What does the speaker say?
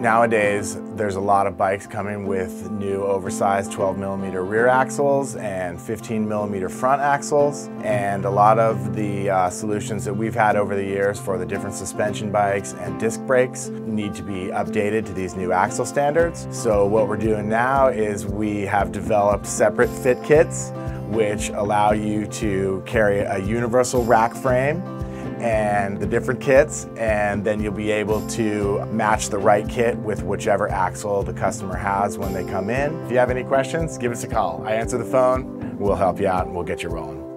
Nowadays, there's a lot of bikes coming with new oversized 12 millimeter rear axles and 15 millimeter front axles. And a lot of the uh, solutions that we've had over the years for the different suspension bikes and disc brakes need to be updated to these new axle standards. So what we're doing now is we have developed separate fit kits which allow you to carry a universal rack frame and the different kits and then you'll be able to match the right kit with whichever axle the customer has when they come in. If you have any questions, give us a call. I answer the phone, we'll help you out and we'll get you rolling.